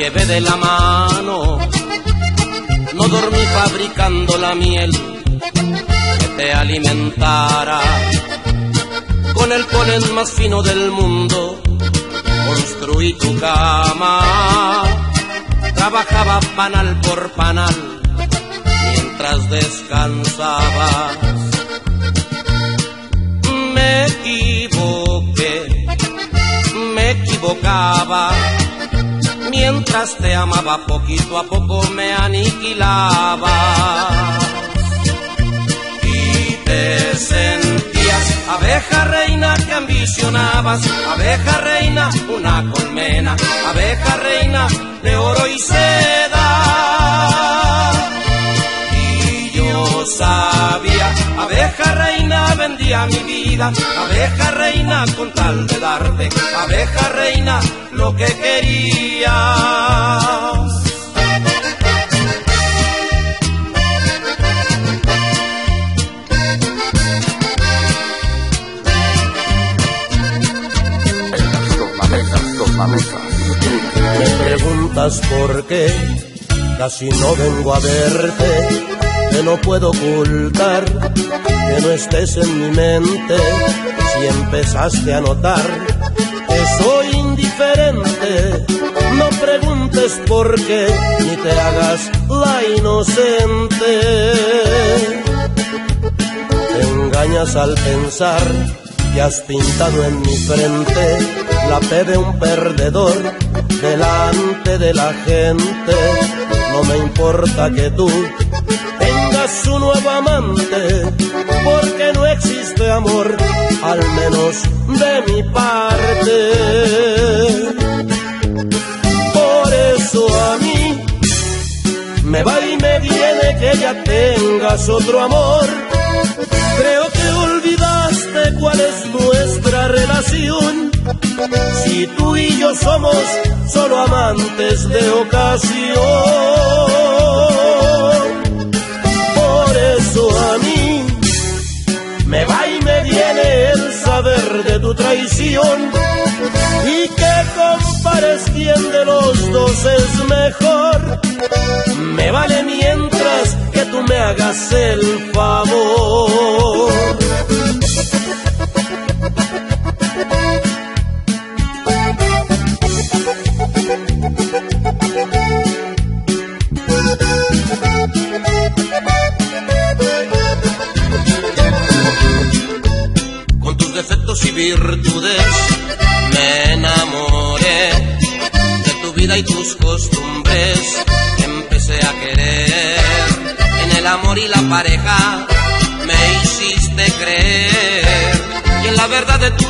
llevé de la mano. No dormí fabricando la miel que te alimentara. Con el polen más fino del mundo, construí tu cama. Trabajaba panal por panal mientras descansabas. Me equivoqué, me equivocaba. Mientras te amaba poquito a poco me aniquilaba. Y te sentías abeja reina que ambicionabas, abeja reina, una colmena, abeja reina de oro y seda. Vendía mi vida, abeja reina con tal de darte, abeja reina lo que querías. Me preguntas por qué casi no vengo a verte, que no puedo ocultar que no estés en mi mente. Si empezaste a notar que soy indiferente, no preguntes por qué ni te hagas la inocente. Te engañas al pensar que has pintado en mi frente la P de un perdedor delante de la gente. No me importa que tú un nuevo amante, porque no existe amor, al menos de mi parte. Por eso a mí me va y me viene que ya tengas otro amor. Creo que olvidaste cuál es nuestra relación. Si tú y yo somos solo amantes de ocasión. Me va y me viene el saber de tu traición. Y que compares quién de los dos es mejor. Me vale mientras que tú me hagas el favor.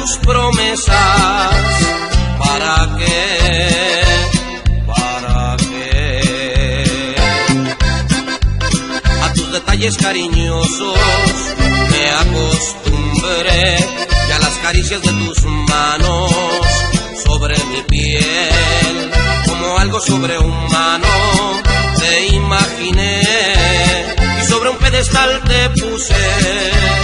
Tus promesas. ¿Para qué? ¿Para qué? A tus detalles cariñosos me acostumbré y a las caricias de tus manos sobre mi piel como algo sobrehumano te imaginé y sobre un pedestal te puse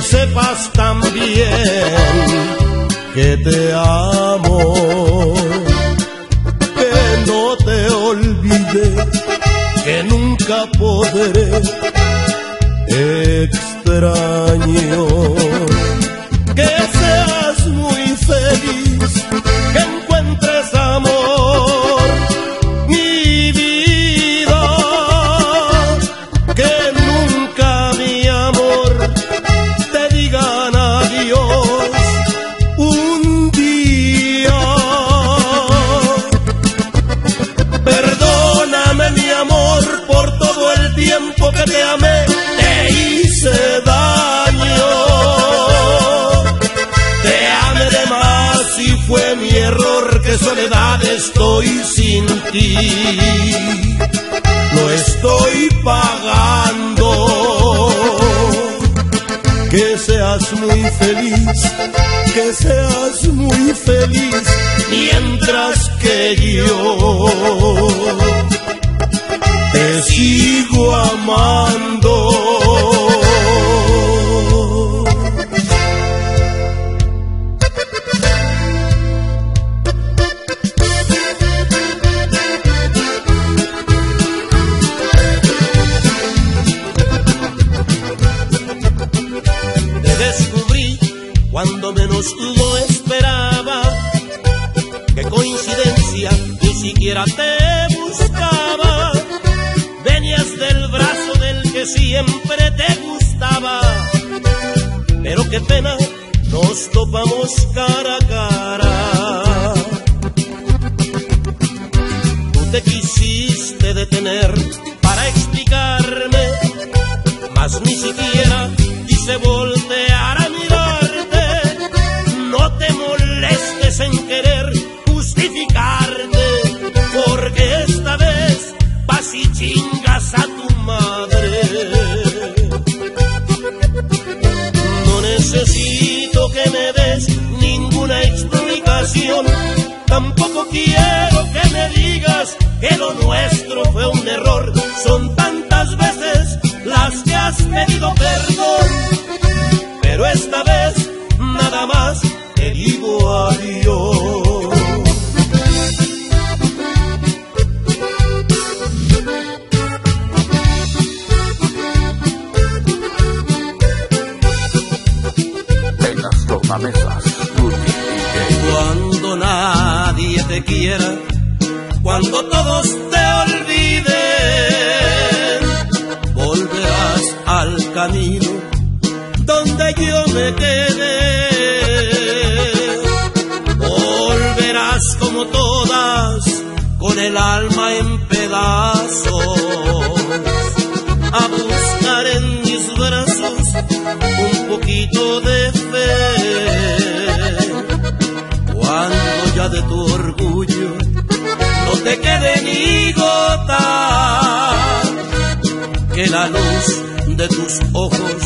que sepas también que te amo que no te olvide, que nunca podré extraño. Estoy sin ti. Lo estoy pagando que seas muy feliz, que seas muy feliz, mientras que yo te sigo amando. Perdón, pero esta vez nada más te digo adiós. En las tornamesas. Cuando nadie te quiera, cuando todos te me quedé. Volverás como todas, con el alma en pedazos, a buscar en mis brazos un poquito de fe. Cuando ya de tu orgullo no te quede ni gota, que la luz de tus ojos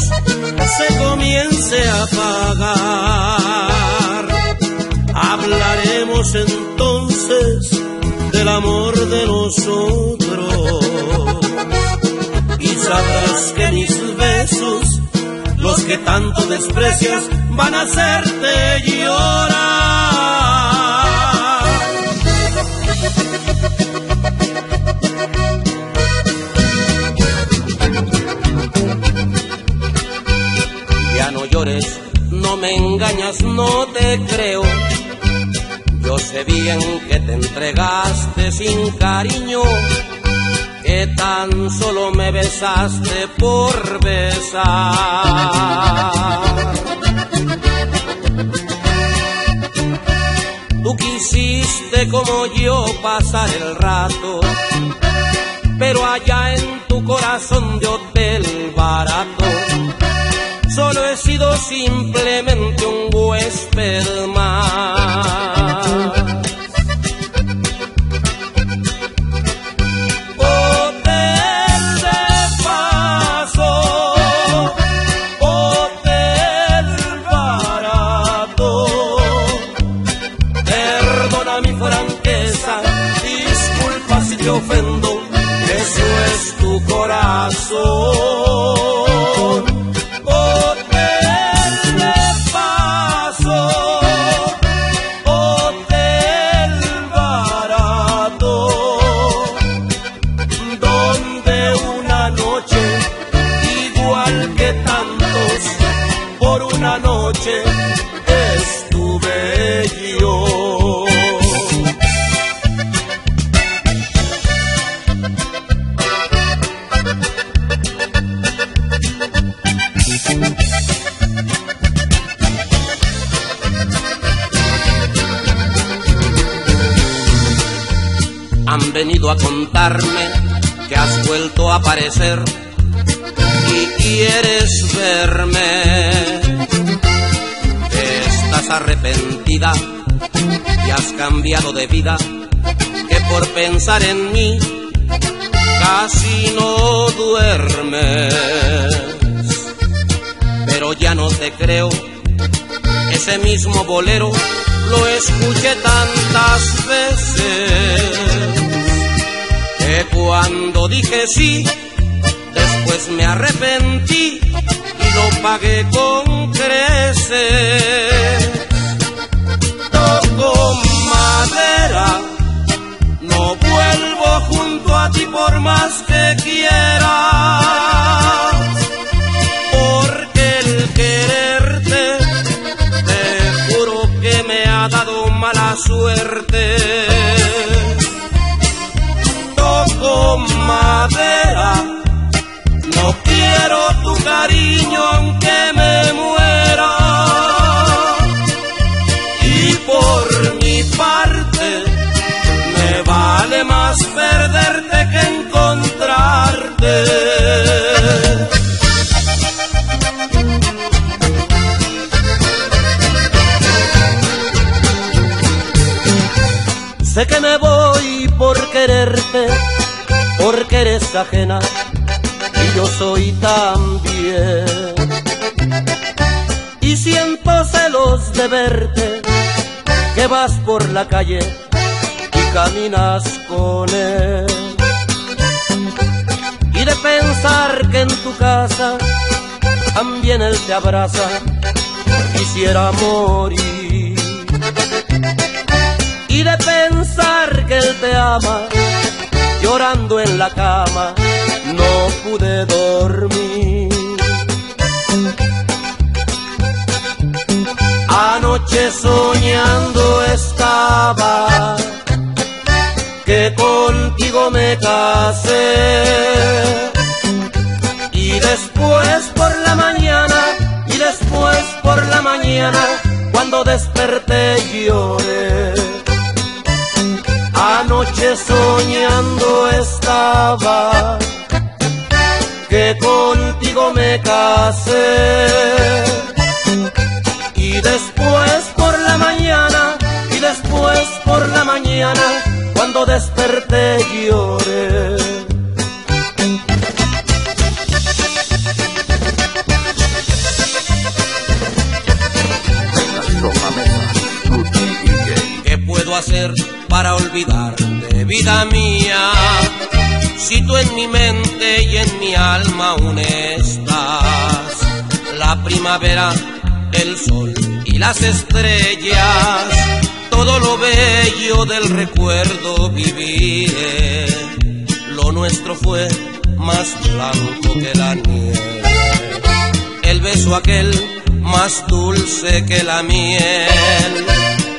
se comience a apagar. Hablaremos entonces del amor de nosotros y sabrás que mis besos, los que tanto desprecias, van a hacerte no te creo. Yo sé bien que te entregaste sin cariño, que tan solo me besaste por besar. Tú quisiste como yo pasar el rato, pero allá en tu corazón de hotel barato solo he sido simplemente un little y has cambiado de vida, que por pensar en mí casi no duermes. Pero ya no te creo, ese mismo bolero lo escuché tantas veces que cuando dije sí, después me arrepentí y lo pagué con creces. Madera, no vuelvo junto a ti por más que quiera, porque el quererte te juro que me ha dado mala suerte. Toco madera no quiero ajena y yo soy también. Y siento celos de verte, que vas por la calle y caminas con él. Y de pensar que en tu casa también él te abraza, quisiera morir. Y de pensar que él te ama, llorando en la cama, no pude dormir. Anoche soñando estaba que contigo me casé. Y después por la mañana, y después por la mañana, cuando desperté lloré. Anoche soñando estaba que contigo me casé. Y después por la mañana, y después por la mañana, cuando desperté lloré. ¿Qué puedo hacer para olvidarte, vida mía? Si tú en mi mente y en mi alma aún estás, la primavera, el sol y las estrellas, todo lo bello del recuerdo viviré. Lo nuestro fue más blanco que la nieve, el beso aquel más dulce que la miel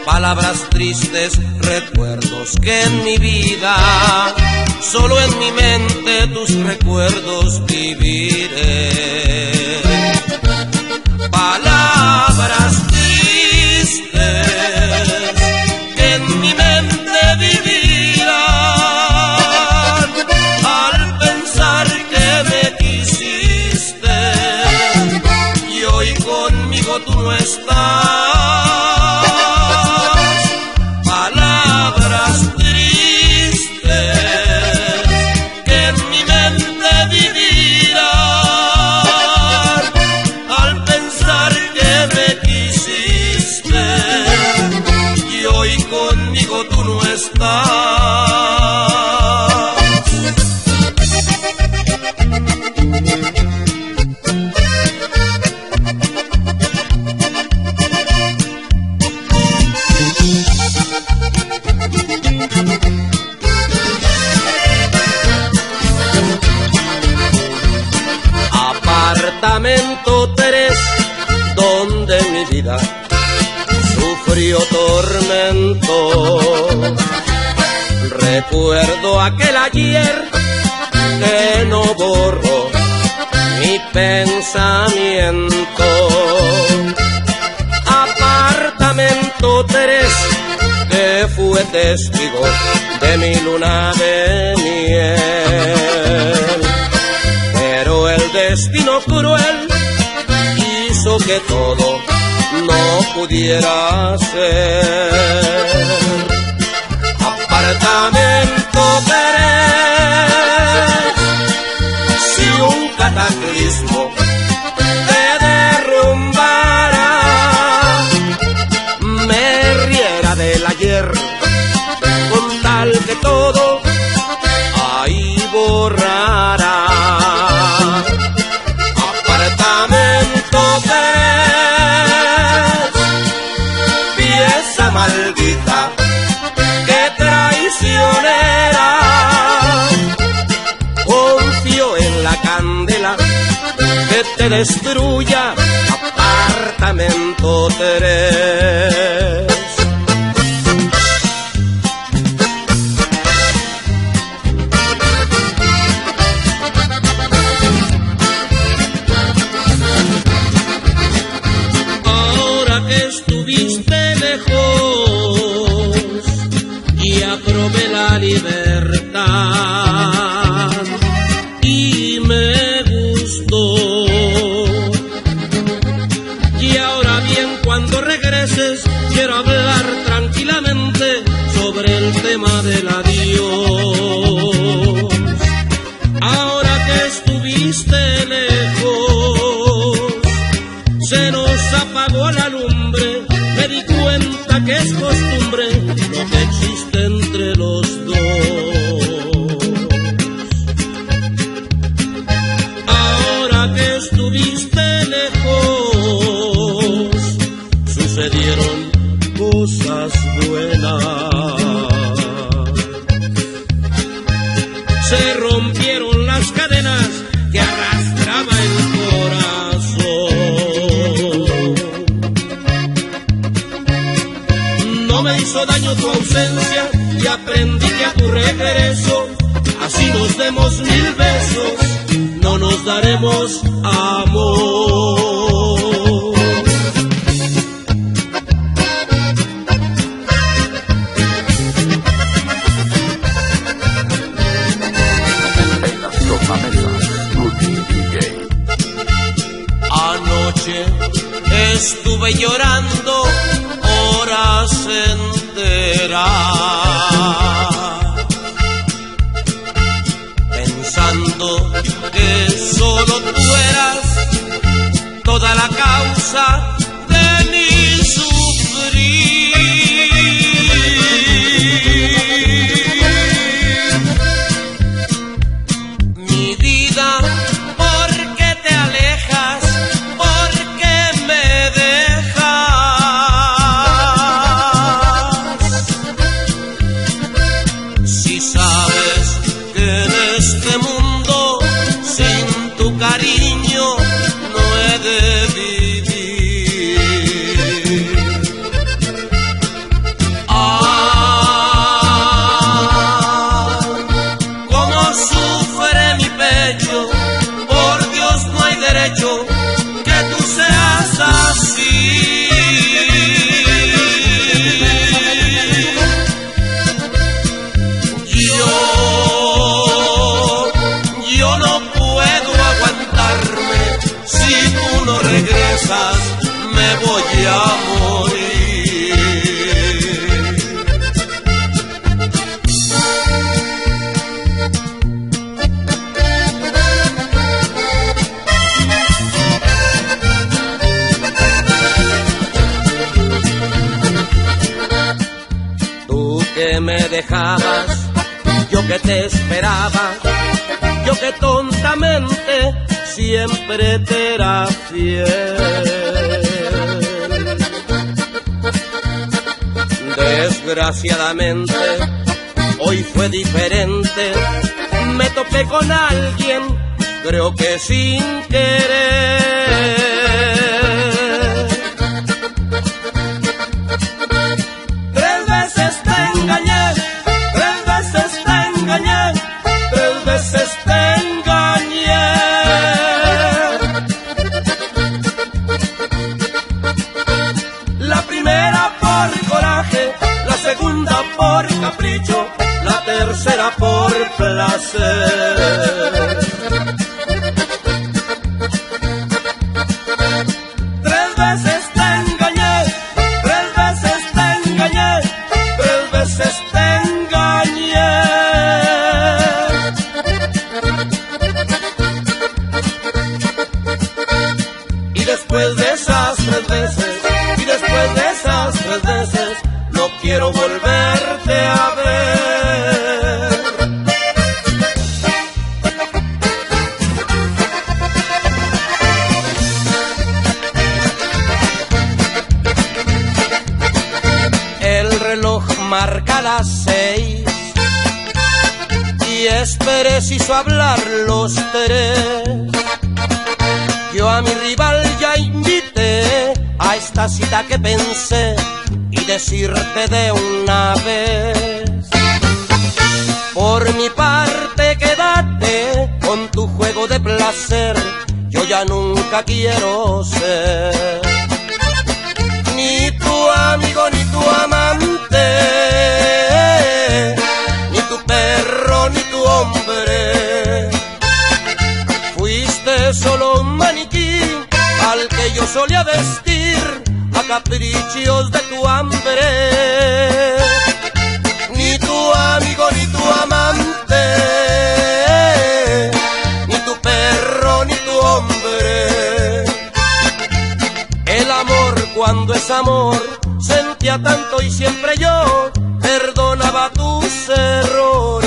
palabras tristes, recuerdos que en mi vida, solo en mi mente tus recuerdos viviré. Palabras mi luna de miel. Pero el destino cruel hizo que todo no pudiera ser. Apartamento Pérez, si un cataclismo todo ahí borrara. Apartamento Pérez, pieza maldita que traicionera. Confío en la candela que te destruya, apartamento 3. Buenas. Se rompieron las cadenas que arrastraba el corazón. No me hizo daño tu ausencia y aprendí que a tu regreso, así nos demos mil besos, no nos daremos amor. Estuve llorando horas enteras, pensando que solo tú eras toda la causa voy a. Tú que me dejabas, yo que te esperaba, yo que tontamente siempre te era fiel. Desgraciadamente, hoy fue diferente, me topé con alguien, creo que sin querer. Placer. Yo a mi rival ya invité a esta cita que pensé y decirte de una vez. Por mi parte quédate con tu juego de placer, yo ya nunca quiero ser ni tu amigo ni tu amante, solía vestir a caprichos de tu hambre. Ni tu amigo ni tu amante, ni tu perro ni tu hombre. El amor cuando es amor sentía tanto y siempre yo perdonaba tus errores.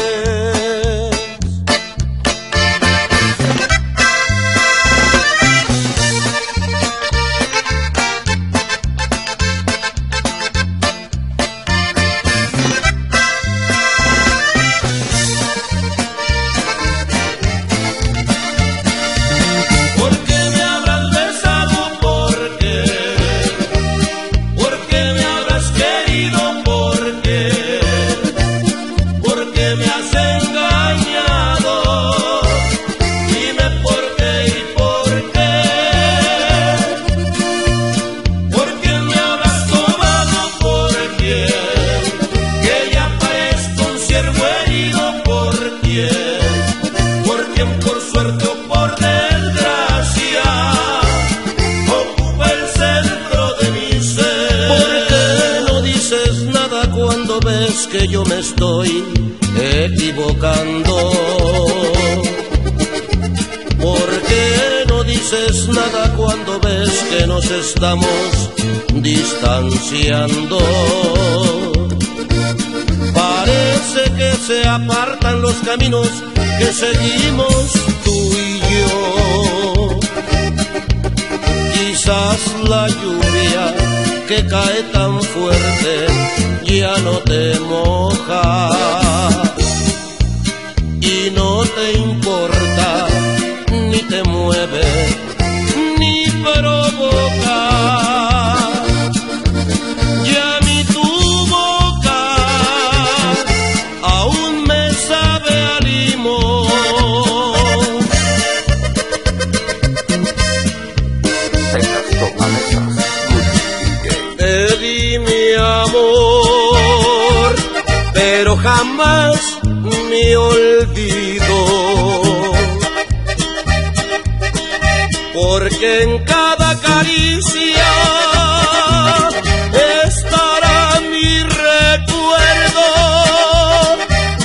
Dices nada cuando ves que nos estamos distanciando? Parece que se apartan los caminos que seguimos tú y yo. Quizás la lluvia que cae tan fuerte ya no te moja y no te importa ni te mueve Porque en cada caricia estará mi recuerdo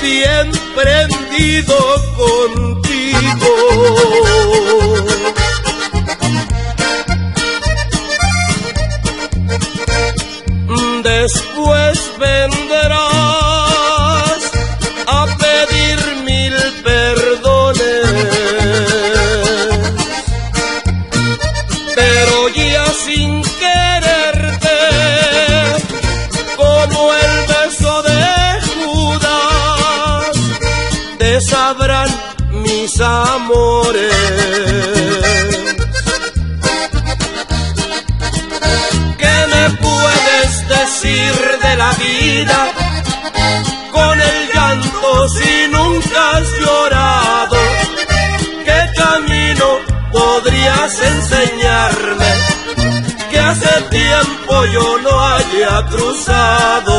bien prendido contigo. Después has? ¿Qué camino podrías enseñarme que hace tiempo yo no haya cruzado?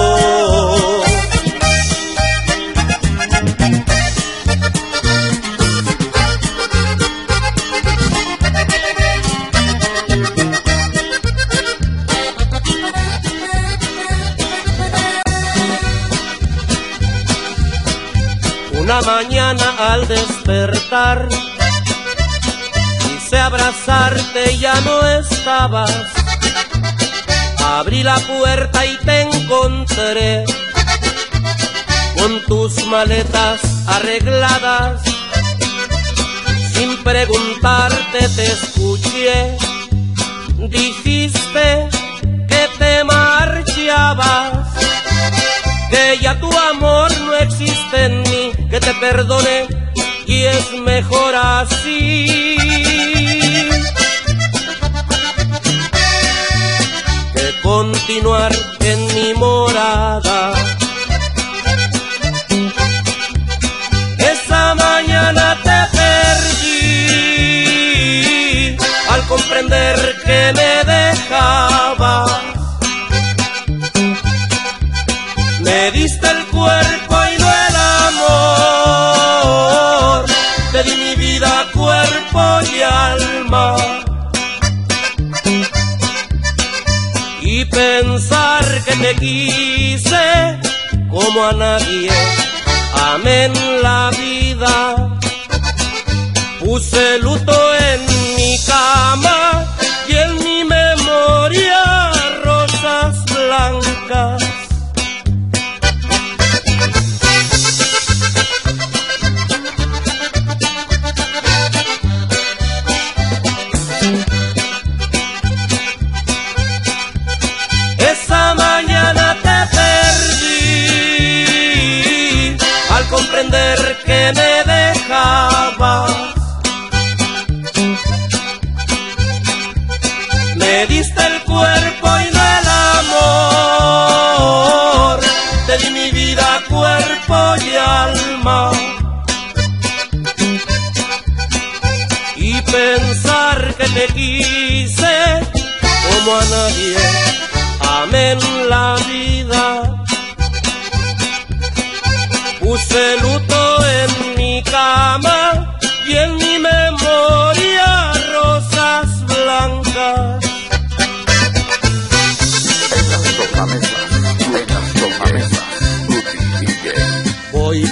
Ya no estabas. Abrí la puerta y te encontré con tus maletas arregladas. Sin preguntarte te escuché, dijiste que te marchabas, que ya tu amor no existe en mí, que te perdone y es mejor así. Continuar en mi morada. Esa mañana te perdí al comprender que me dejaba. Me te como a nadie. Amén la vida. Puse luto en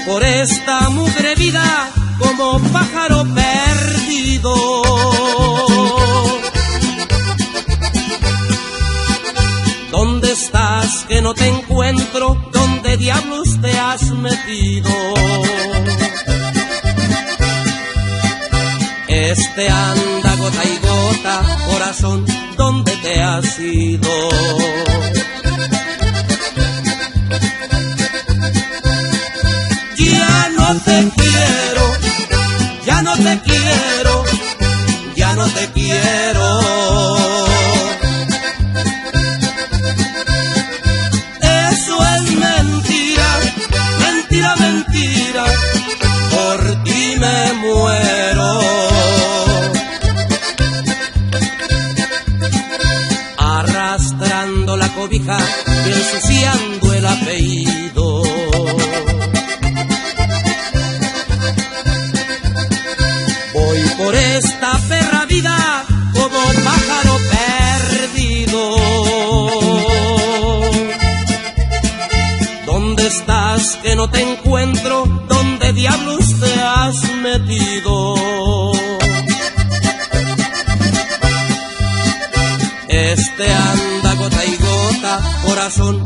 por esta mugre vida como pájaro perdido. ¿Dónde estás que no te encuentro? ¿Dónde diablos te has metido? Este anda gota y gota, corazón, ¿dónde te has ido? Te quiero, ya no te quiero, ya no te quiero. Eso es mentira, mentira, mentira, por ti me muero. Arrastrando la cobija ensuciando el apellido. No te encuentro? ¿Dónde diablos te has metido? Este anda gota y gota, corazón,